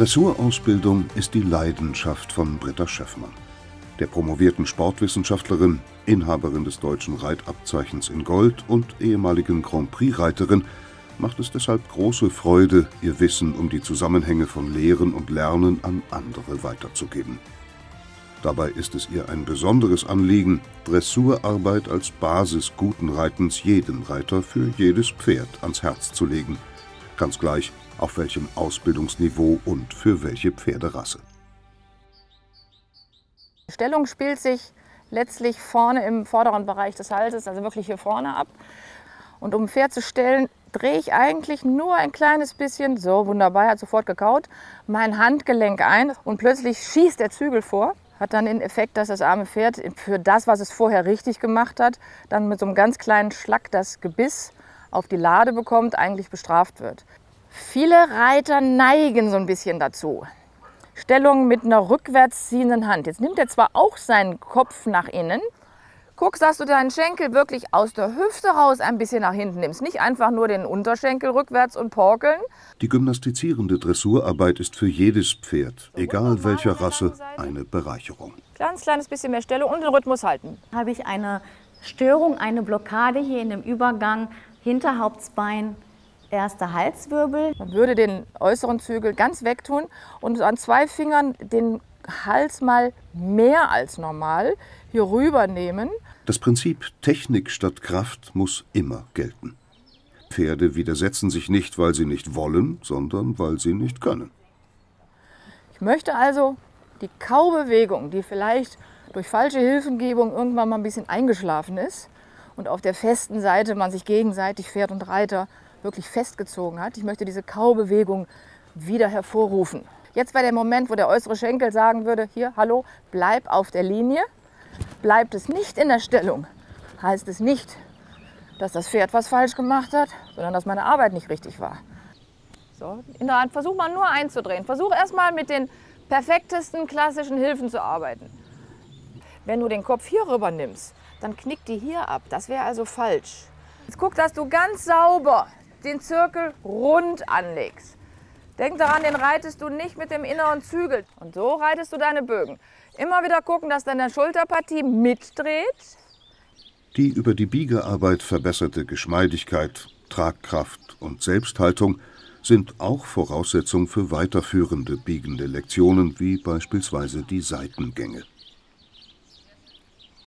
Dressurausbildung ist die Leidenschaft von Britta Schöffmann, der promovierten Sportwissenschaftlerin, Inhaberin des deutschen Reitabzeichens in Gold und ehemaligen Grand Prix-Reiterin, macht es deshalb große Freude, ihr Wissen um die Zusammenhänge von Lehren und Lernen an andere weiterzugeben. Dabei ist es ihr ein besonderes Anliegen, Dressurarbeit als Basis guten Reitens jedem Reiter für jedes Pferd ans Herz zu legen, ganz gleich auf welchem Ausbildungsniveau und für welche Pferderasse. Die Stellung spielt sich letztlich vorne im vorderen Bereich des Halses, also wirklich hier vorne ab. Und um ein Pferd zu stellen, drehe ich eigentlich nur ein kleines bisschen, so wunderbar, hat sofort gekaut, mein Handgelenk ein und plötzlich schießt der Zügel vor. Hat dann den Effekt, dass das arme Pferd für das, was es vorher richtig gemacht hat, dann mit so einem ganz kleinen Schlag das Gebiss auf die Lade bekommt, eigentlich bestraft wird. Viele Reiter neigen so ein bisschen dazu. Stellung mit einer rückwärts ziehenden Hand. Jetzt nimmt er zwar auch seinen Kopf nach innen, guckst, dass du deinen Schenkel wirklich aus der Hüfte raus ein bisschen nach hinten nimmst. Nicht einfach nur den Unterschenkel rückwärts und porkeln. Die gymnastizierende Dressurarbeit ist für jedes Pferd, egal welcher Rasse, eine Bereicherung. Ganz kleines bisschen mehr Stellung und den Rhythmus halten. Habe ich eine Störung, eine Blockade hier in dem Übergang Hinterhauptsbein, erster Halswirbel. Man würde den äußeren Zügel ganz wegtun und an zwei Fingern den Hals mal mehr als normal hier rüber nehmen. Das Prinzip Technik statt Kraft muss immer gelten. Pferde widersetzen sich nicht, weil sie nicht wollen, sondern weil sie nicht können. Ich möchte also die Kaubewegung, die vielleicht durch falsche Hilfengebung irgendwann mal ein bisschen eingeschlafen ist und auf der festen Seite man sich gegenseitig Pferd und Reiter wirklich festgezogen hat. Ich möchte diese Kaubewegung wieder hervorrufen. Jetzt war der Moment, wo der äußere Schenkel sagen würde, hier, hallo, bleib auf der Linie. Bleibt es nicht in der Stellung, heißt es nicht, dass das Pferd was falsch gemacht hat, sondern dass meine Arbeit nicht richtig war. So, in der Hand versuch mal nur einzudrehen. Versuch erstmal mit den perfektesten klassischen Hilfen zu arbeiten. Wenn du den Kopf hier rüber nimmst, dann knickt die hier ab. Das wäre also falsch. Jetzt guck, dass du ganz sauber den Zirkel rund anlegst. Denk daran, den reitest du nicht mit dem inneren Zügel. Und so reitest du deine Bögen. Immer wieder gucken, dass deine Schulterpartie mitdreht. Die über die Biegearbeit verbesserte Geschmeidigkeit, Tragkraft und Selbsthaltung sind auch Voraussetzung für weiterführende biegende Lektionen wie beispielsweise die Seitengänge.